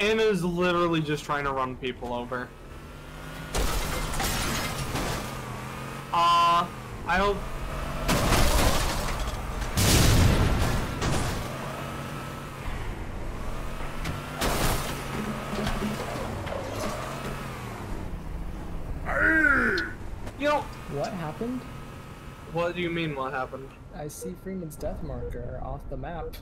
Anna's literally just trying to run people over. Uh, I hope. You know, What happened? what do you mean what happened? I see Freeman's death marker off the map.